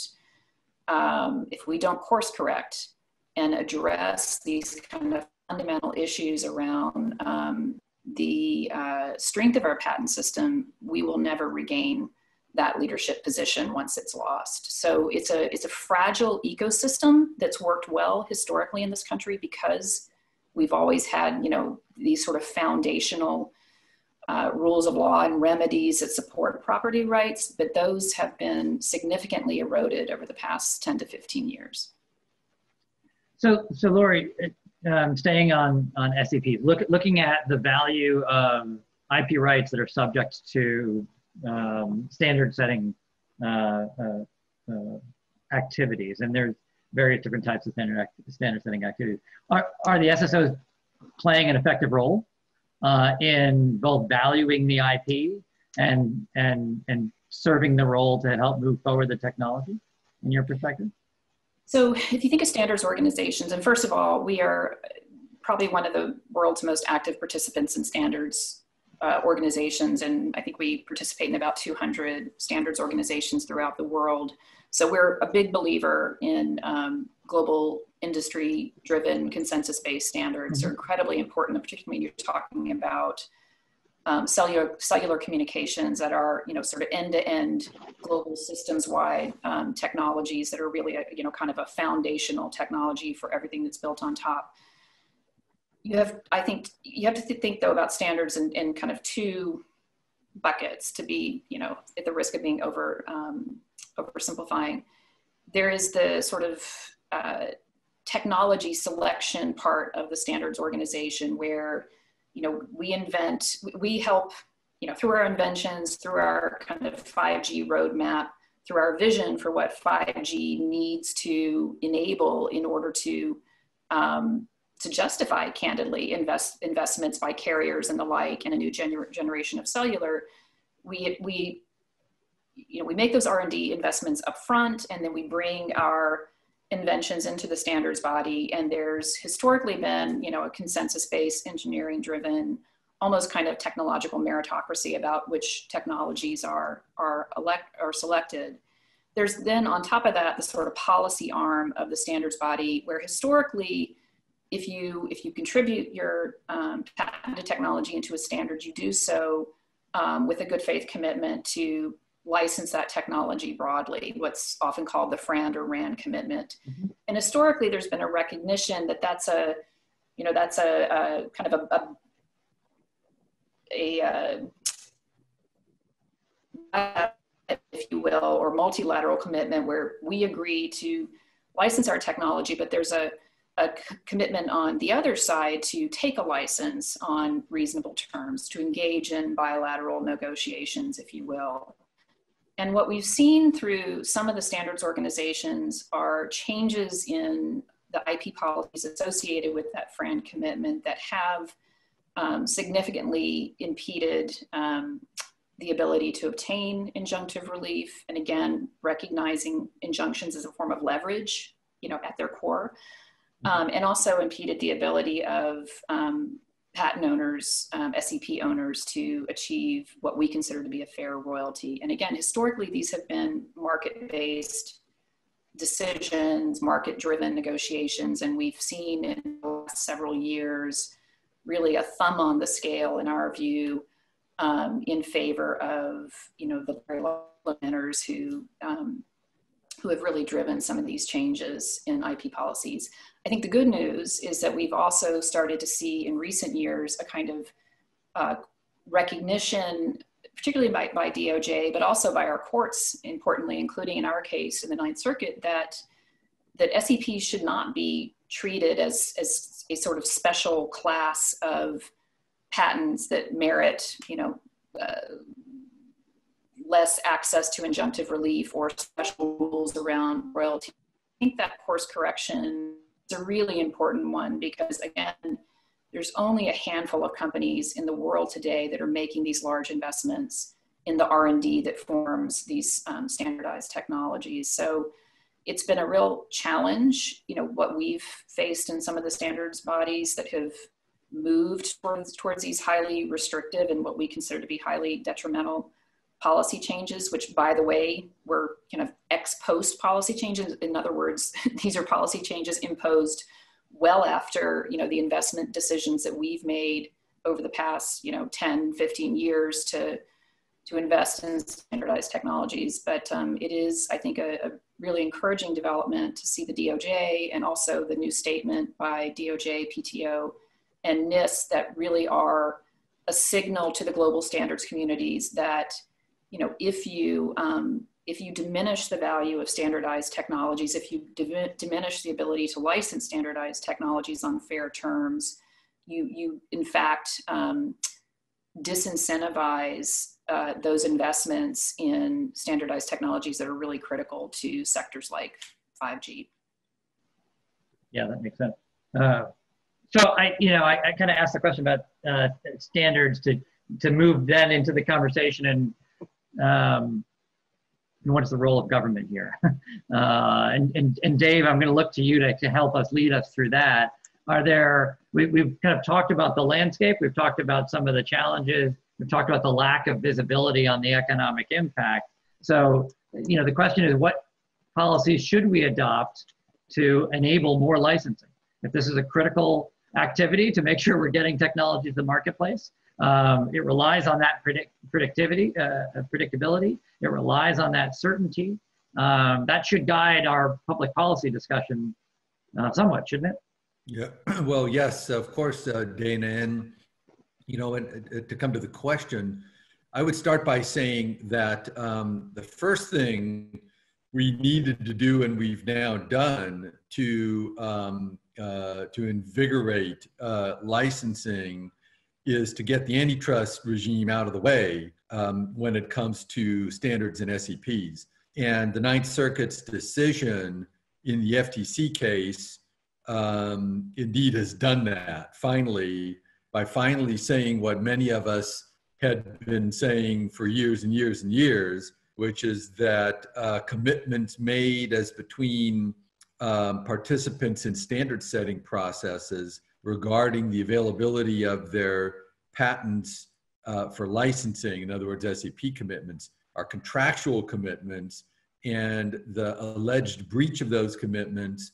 um, if we don't course correct and address these kind of fundamental issues around um, the uh, strength of our patent system, we will never regain that leadership position once it's lost. So it's a it's a fragile ecosystem that's worked well historically in this country because we've always had you know these sort of foundational uh, rules of law and remedies that support property rights, but those have been significantly eroded over the past 10 to 15 years. So, so Laurie, um, staying on, on SEP, look, looking at the value of IP rights that are subject to um, standard setting uh, uh, uh, activities. And there's various different types of standard, standard setting activities. Are, are the SSOs playing an effective role uh, in both valuing the IP and, and, and serving the role to help move forward the technology in your perspective? So if you think of standards organizations, and first of all, we are probably one of the world's most active participants in standards uh, organizations, and I think we participate in about 200 standards organizations throughout the world. So we're a big believer in um, global industry-driven consensus-based standards. Mm-hmm. are incredibly important, particularly when you're talking about um, cellular cellular communications that are you know sort of end-to-end global systems-wide um, technologies that are really a, you know kind of a foundational technology for everything that's built on top you have, I think, you have to th think though about standards in, in kind of two buckets to be, you know, at the risk of being over um, oversimplifying. There is the sort of uh, technology selection part of the standards organization where, you know, we invent, we help, you know, through our inventions, through our kind of 5G roadmap, through our vision for what 5G needs to enable in order to um, to justify candidly invest, investments by carriers and the like in a new gener generation of cellular, we, we, you know, we make those R&D investments up front and then we bring our inventions into the standards body. And there's historically been, you know, a consensus-based engineering driven, almost kind of technological meritocracy about which technologies are, are, elect, are selected. there's then on top of that the sort of policy arm of the standards body where historically if you if you contribute your um, patented technology into a standard you do so um, with a good faith commitment to license that technology broadly what's often called the frand or rand commitment mm-hmm. and historically there's been a recognition that that's a you know that's a, a kind of a, a, a uh, if you will, or multilateral commitment where we agree to license our technology, but there's a, a commitment on the other side to take a license on reasonable terms, to engage in bilateral negotiations, if you will. And what we've seen through some of the standards organizations are changes in the IP policies associated with that FRAND commitment that have um, significantly impeded um, the ability to obtain injunctive relief, and again, recognizing injunctions as a form of leverage, you know, at their core, mm-hmm. um, and also impeded the ability of um, patent owners, um, SEP owners to achieve what we consider to be a fair royalty. And again, historically, these have been market-based decisions, market-driven negotiations, and we've seen in the last several years really a thumb on the scale, in our view, um, in favor of you know the implementers who um, who have really driven some of these changes in IP policies. I think the good news is that we've also started to see in recent years a kind of uh, recognition, particularly by, by DOJ, but also by our courts, importantly, including in our case in the Ninth Circuit, that that SEPs should not be treated as, as a sort of special class of patents that merit, you know, uh, less access to injunctive relief or special rules around royalty. I think that course correction is a really important one because again, there's only a handful of companies in the world today that are making these large investments in the R&D that forms these um, standardized technologies. So it's been a real challenge, you know, what we've faced in some of the standards bodies that have moved towards, towards these highly restrictive and what we consider to be highly detrimental policy changes, which by the way, were kind of ex post policy changes. In other words, these are policy changes imposed well after, you know, the investment decisions that we've made over the past, you know, 10, 15 years to, to invest in standardized technologies. But um, it is, I think, a, a really encouraging development to see the DOJ and also the new statement by DOJ, PTO, and NIST that really are a signal to the global standards communities that, you know, if you um, if you diminish the value of standardized technologies, if you diminish the ability to license standardized technologies on fair terms, you you in fact um, disincentivize uh, those investments in standardized technologies that are really critical to sectors like 5G. Yeah, that makes sense. Uh, so I, you know, I, I kind of asked the question about uh, standards to to move then into the conversation and um, what is the role of government here? uh, and, and, and Dave, I'm going to look to you to, to help us lead us through that. Are there, we, we've kind of talked about the landscape, we've talked about some of the challenges, we've talked about the lack of visibility on the economic impact. So, you know, the question is what policies should we adopt to enable more licensing? If this is a critical activity to make sure we're getting technology to the marketplace. Um, it relies on that predict, predictivity, uh, predictability. It relies on that certainty. Um, that should guide our public policy discussion uh, somewhat, shouldn't it? Yeah. Well, yes, of course, uh, Dana. And you know, and, uh, to come to the question, I would start by saying that um, the first thing we needed to do, and we've now done, to um, uh, to invigorate uh, licensing is to get the antitrust regime out of the way um, when it comes to standards and SEPs. And the Ninth Circuit's decision in the FTC case um, indeed has done that finally by finally saying what many of us had been saying for years and years and years, which is that uh, commitments made as between um, participants in standard setting processes regarding the availability of their patents uh, for licensing, in other words, SEP commitments, are contractual commitments and the alleged breach of those commitments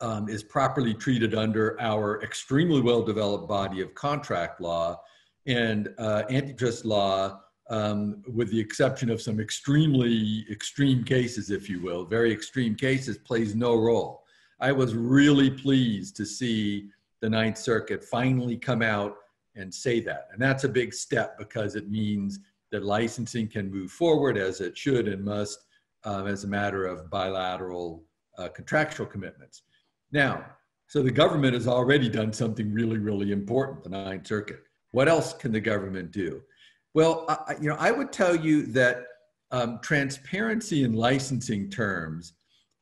um, is properly treated under our extremely well developed body of contract law and uh, antitrust law, um, with the exception of some extremely extreme cases, if you will, very extreme cases, plays no role. I was really pleased to see the Ninth Circuit finally come out and say that. And that's a big step because it means that licensing can move forward as it should and must um, as a matter of bilateral uh, contractual commitments. Now, so the government has already done something really, really important, the Ninth Circuit. What else can the government do? Well, I, you know, I would tell you that um, transparency in licensing terms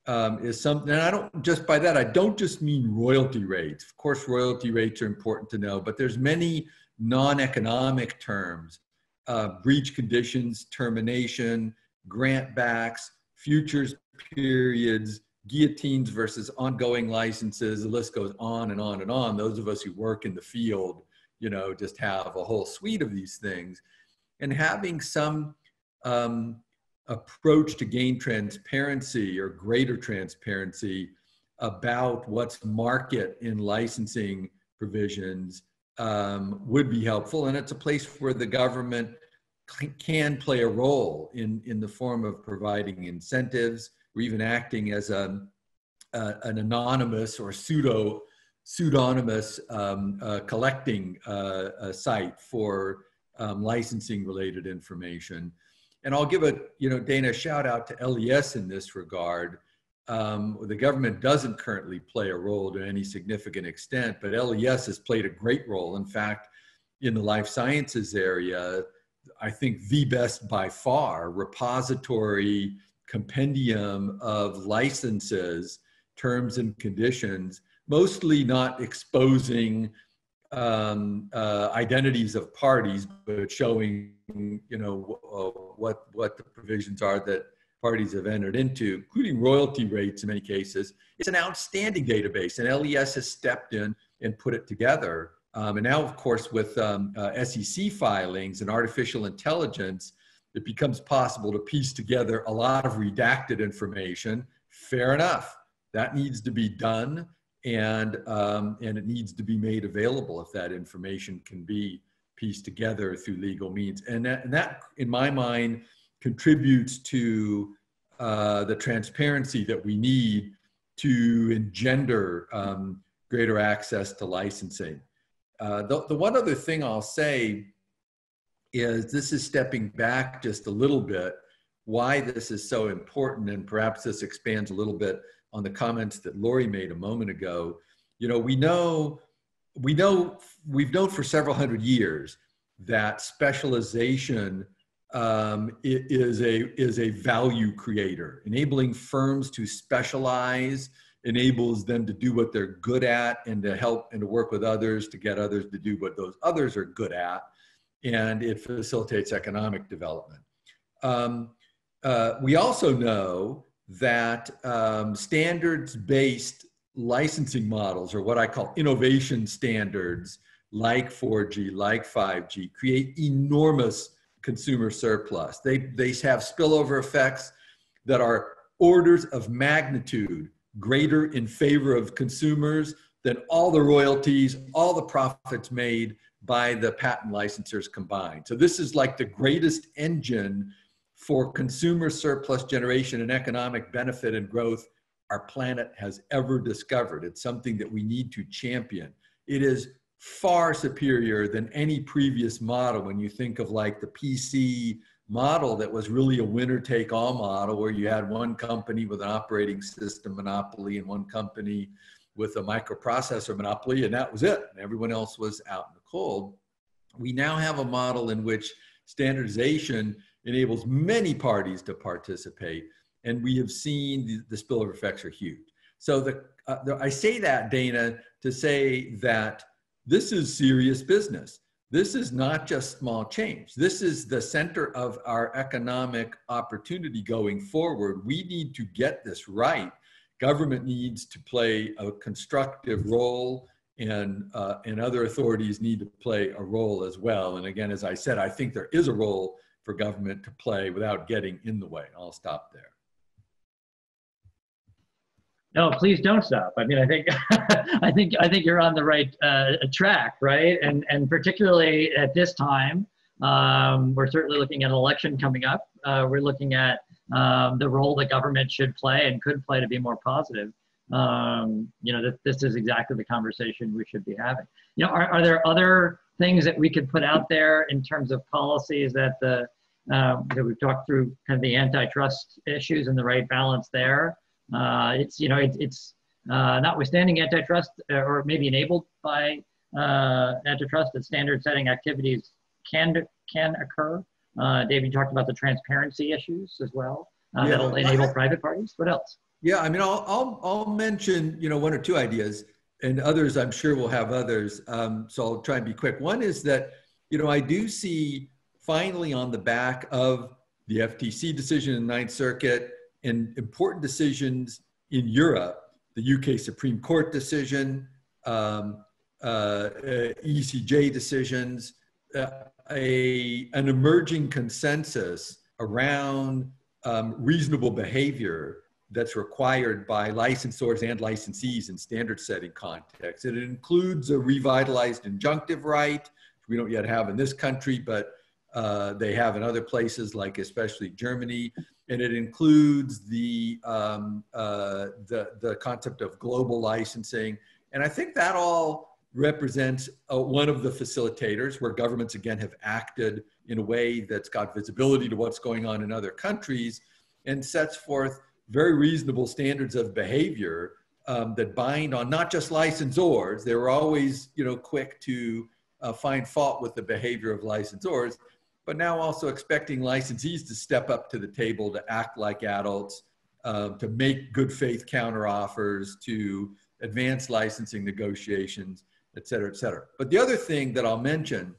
um, is something, and I don't just by that, I don't just mean royalty rates. Of course, royalty rates are important to know, but there's many non-economic terms, uh, breach conditions, termination, grant backs, futures periods, guillotines versus ongoing licenses. The list goes on and on and on. Those of us who work in the field, you know, just have a whole suite of these things. And having some um, approach to gain transparency or greater transparency about what's market in licensing provisions um, would be helpful. And it's a place where the government can play a role in, in the form of providing incentives or even acting as a, an anonymous or pseudo pseudonymous um, uh, collecting uh, site for um, licensing related information. And I'll give a, you know, Dana, shout out to LES in this regard. Um, the government doesn't currently play a role to any significant extent, but LES has played a great role. In fact, in the life sciences area, I think the best by far repository compendium of licenses, terms and conditions, mostly not exposing um, uh, identities of parties, but showing you know uh, what what the provisions are that parties have entered into, including royalty rates in many cases. It's an outstanding database, and LES has stepped in and put it together. Um, and now, of course, with um, uh, SEC filings and artificial intelligence, it becomes possible to piece together a lot of redacted information. Fair enough. That needs to be done and, um, and it needs to be made available if that information can be pieced together through legal means. And that, and that in my mind, contributes to uh, the transparency that we need to engender um, greater access to licensing. Uh, the, the one other thing I'll say is this is stepping back just a little bit, why this is so important, and perhaps this expands a little bit on the comments that Laurie made a moment ago. You know, we know, we know, we've known for several hundred years that specialization um, is a is a value creator, enabling firms to specialize enables them to do what they're good at and to help and to work with others to get others to do what those others are good at and it facilitates economic development. Um, uh, we also know that um, standards-based licensing models, or what I call innovation standards, like 4G, like 5G, create enormous consumer surplus. They, they have spillover effects that are orders of magnitude greater in favor of consumers than all the royalties, all the profits made by the patent licensors combined. So this is like the greatest engine for consumer surplus generation and economic benefit and growth our planet has ever discovered. It's something that we need to champion. It is far superior than any previous model when you think of like the PC model that was really a winner take all model where you had one company with an operating system monopoly and one company with a microprocessor monopoly and that was it everyone else was out in the cold, we now have a model in which standardization enables many parties to participate. And we have seen the, the spillover effects are huge. So the, uh, the, I say that, Dana, to say that this is serious business. This is not just small change. This is the center of our economic opportunity going forward. We need to get this right. Government needs to play a constructive role and, uh, and other authorities need to play a role as well. And again, as I said, I think there is a role for government to play without getting in the way. I'll stop there. No, please don't stop. I mean, I think, I think, I think you're on the right uh, track, right? And and particularly at this time, um, we're certainly looking at an election coming up. Uh, we're looking at um, the role that government should play and could play to be more positive. Um, you know, this is exactly the conversation we should be having. You know, are, are there other things that we could put out there in terms of policies that the uh, that we've talked through kind of the antitrust issues and the right balance there? Uh, it's you know it, it's uh, notwithstanding antitrust uh, or maybe enabled by uh, antitrust that standard setting activities can can occur. Uh, David talked about the transparency issues as well uh, yeah. that'll enable private parties. What else? Yeah, I mean, I'll, I'll, I'll mention, you know, one or two ideas and others I'm sure will have others. Um, so I'll try and be quick. One is that, you know, I do see finally on the back of the FTC decision in the Ninth Circuit and important decisions in Europe, the UK Supreme Court decision, um, uh, uh, ECJ decisions, uh, a, an emerging consensus around um, reasonable behavior that's required by licensors and licensees in standard setting contexts. It includes a revitalized injunctive right, which we don't yet have in this country, but uh, they have in other places like especially Germany. And it includes the, um, uh, the, the concept of global licensing. And I think that all represents uh, one of the facilitators where governments again have acted in a way that's got visibility to what's going on in other countries and sets forth very reasonable standards of behavior um, that bind on not just licensors. They were always, you know, quick to uh, find fault with the behavior of licensors, but now also expecting licensees to step up to the table to act like adults, uh, to make good faith counteroffers, to advance licensing negotiations, et cetera, et cetera. But the other thing that I'll mention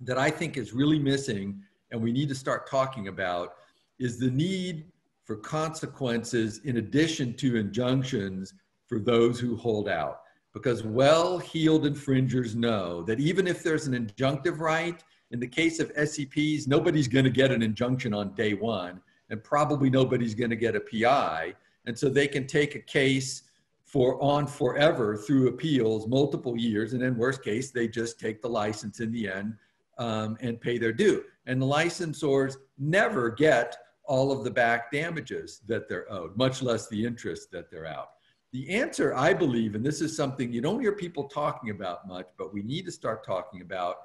that I think is really missing and we need to start talking about is the need for consequences in addition to injunctions for those who hold out. Because well heeled infringers know that even if there's an injunctive right, in the case of SEPs, nobody's going to get an injunction on day one, and probably nobody's going to get a PI. And so they can take a case for on forever through appeals, multiple years, and in worst case, they just take the license in the end um, and pay their due. And the licensors never get all of the back damages that they're owed, much less the interest that they're out. The answer, I believe, and this is something you don't hear people talking about much, but we need to start talking about,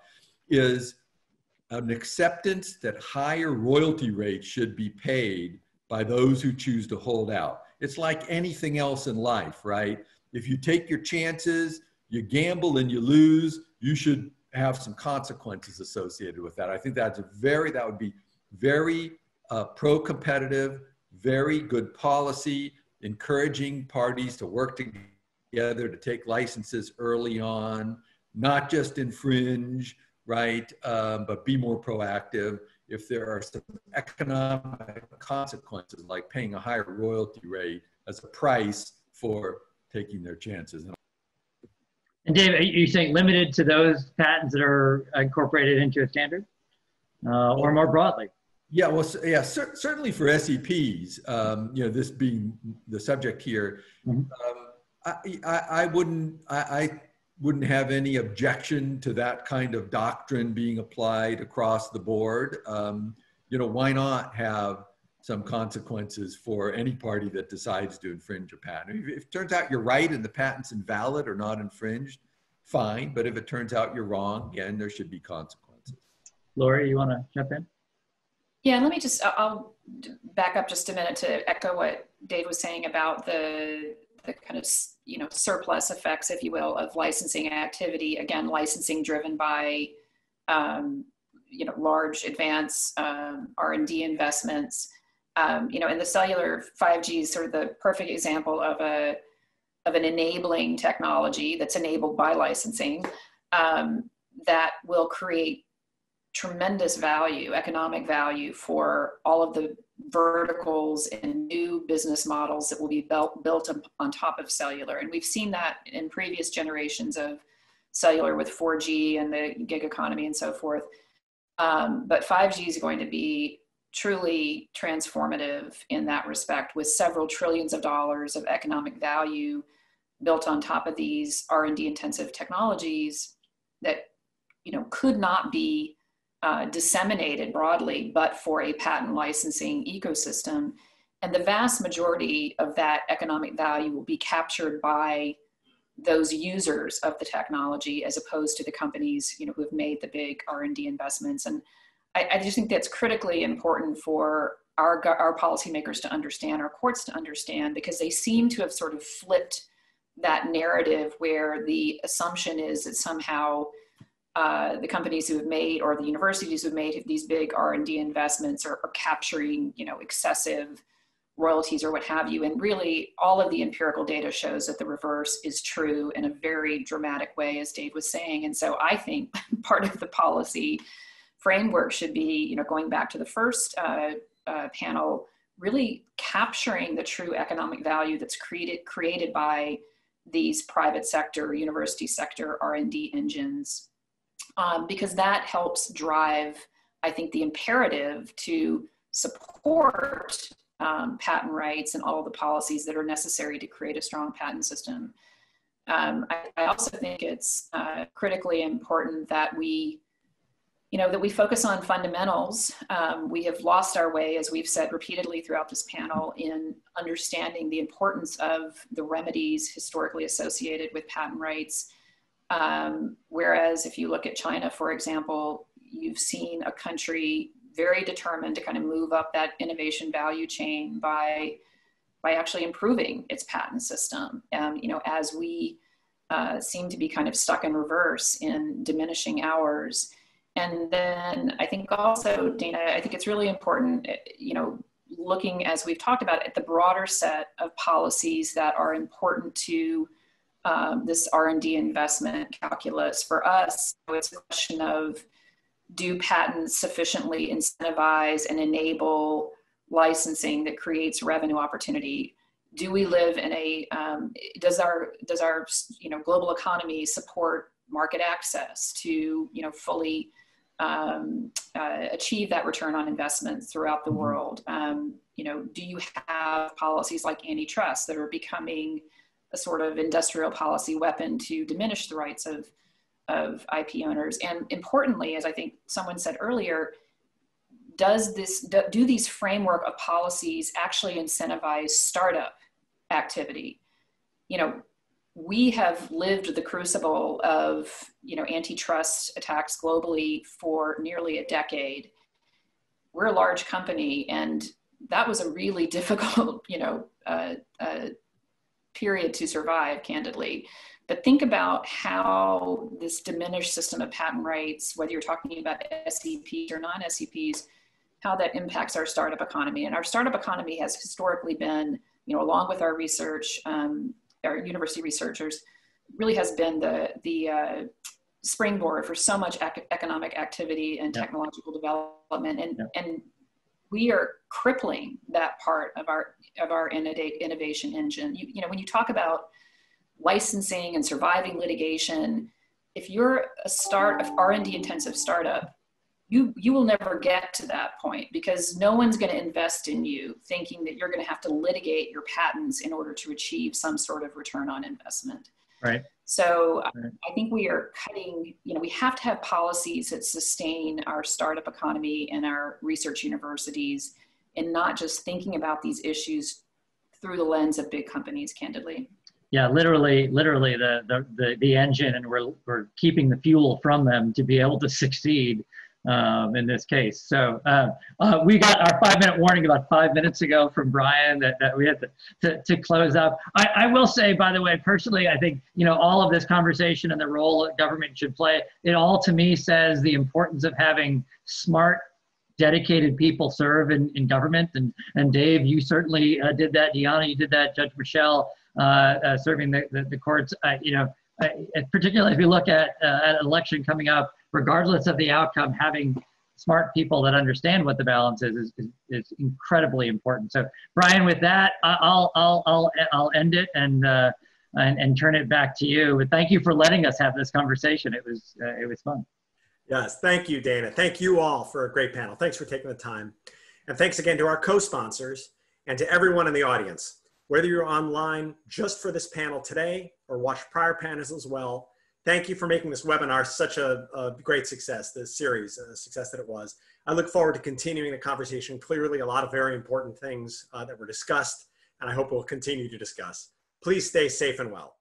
is an acceptance that higher royalty rates should be paid by those who choose to hold out. It's like anything else in life, right? If you take your chances, you gamble and you lose, you should have some consequences associated with that. I think that's very, that would be very uh, pro-competitive, very good policy, encouraging parties to work together to take licenses early on, not just infringe, right, um, but be more proactive. If there are some economic consequences, like paying a higher royalty rate as a price for taking their chances. And Dave, are you saying limited to those patents that are incorporated into a standard, uh, or more broadly? Yeah, well, yeah, cer- certainly for SEPs, um, you know, this being the subject here, mm-hmm. um, I, I, I, wouldn't, I, I, wouldn't have any objection to that kind of doctrine being applied across the board. Um, you know, why not have some consequences for any party that decides to infringe a patent? If, if it turns out you're right and the patent's invalid or not infringed, fine. But if it turns out you're wrong, again, there should be consequences. Laurie, you want to jump in? Yeah, let me just, I'll back up just a minute to echo what Dave was saying about the, the kind of, you know, surplus effects, if you will, of licensing activity. Again, licensing driven by, um, you know, large advance um, R&D investments. Um, you know, and the cellular 5G is sort of the perfect example of a, of an enabling technology that's enabled by licensing um, that will create tremendous value, economic value for all of the verticals and new business models that will be built, built on top of cellular. And we've seen that in previous generations of cellular with 4G and the gig economy and so forth. Um, but 5G is going to be truly transformative in that respect with several trillions of dollars of economic value built on top of these r&d intensive technologies that you know could not be uh, disseminated broadly but for a patent licensing ecosystem. And the vast majority of that economic value will be captured by those users of the technology as opposed to the companies you know who have made the big r&d investments. And I, I just think that's critically important for our, our policymakers to understand our courts to understand because they seem to have sort of flipped that narrative where the assumption is that somehow uh, the companies who have made or the universities who have made these big r&d investments are, are capturing you know excessive royalties or what have you. And really, all of the empirical data shows that the reverse is true in a very dramatic way, as Dave was saying. And so I think part of the policy framework should be, you know, going back to the first uh, uh, panel, really capturing the true economic value that's created created by these private sector, university sector R&D engines, um, because that helps drive, I think, the imperative to support um, patent rights and all the policies that are necessary to create a strong patent system. Um, I, I, also think it's uh, critically important that we, you know, that we focus on fundamentals. Um, we have lost our way, as we've said repeatedly throughout this panel, in understanding the importance of the remedies historically associated with patent rights. Um, whereas if you look at China, for example, you've seen a country very determined to kind of move up that innovation value chain by by actually improving its patent system. Um, you know, as we uh, seem to be kind of stuck in reverse in diminishing hours. And then I think also, Dana, I think it's really important, eh, you know, looking as we've talked about at the broader set of policies that are important to um, this R&D investment calculus. For us, it's a question of do patents sufficiently incentivize and enable licensing that creates revenue opportunity? Do we live in a um, does our does our you know global economy support market access to you know fully um, uh, achieve that return on investment throughout the mm-hmm. world? Um, you know, do you have policies like antitrust that are becoming a sort of industrial policy weapon to diminish the rights of of IP owners. And importantly, as I think someone said earlier, does this do these framework of policies actually incentivize startup activity? You know, we have lived the crucible of you know antitrust attacks globally for nearly a decade. We're a large company, and that was a really difficult you know uh, uh, period to survive, candidly. But think about how this diminished system of patent rights, whether you're talking about SEPs or non SEPs, how that impacts our startup economy. And our startup economy has historically been, you know, along with our research, um, our university researchers, really has been the, the uh, springboard for so much ec- economic activity and technological development. And, and we are crippling that part of our, of our innovation engine. You, you know, when you talk about licensing and surviving litigation, if you're a start of R&D intensive startup, you you will never get to that point because no one's going to invest in you thinking that you're going to have to litigate your patents in order to achieve some sort of return on investment. Right. So uh, right. I think we are cutting, you know, we have to have policies that sustain our startup economy and our research universities and not just thinking about these issues through the lens of big companies, candidly yeah, literally, literally the, the, the, the, engine and we're, we're keeping the fuel from them to be able to succeed um, in this case. So uh, uh, we got our five minute warning about five minutes ago from Brian that, that we had to, to, to close up. I, I will say, by the way, personally, I think, you know, all of this conversation and the role that government should play, it all to me says the importance of having smart dedicated people serve in, in government. And, and Dave, you certainly uh, did that. Deanna, you did that. Judge Michel, uh, uh, serving the, the, the courts. you know, particularly if you look at, an election coming up, regardless of the outcome, having smart people that understand what the balance is is, is, is incredibly important. So, Brian, with that, I'll I'll I'll I'll end it and uh, and, and turn it back to you. But thank you for letting us have this conversation. It was uh, it was fun. Yes, thank you, Dana. Thank you all for a great panel. Thanks for taking the time. And thanks again to our co-sponsors and to everyone in the audience. Whether you're online just for this panel today or watch prior panels as well, thank you for making this webinar such a, a great success, this series, a success that it was. I look forward to continuing the conversation. Clearly, a lot of very important things uh, that were discussed, and I hope we'll continue to discuss. Please stay safe and well.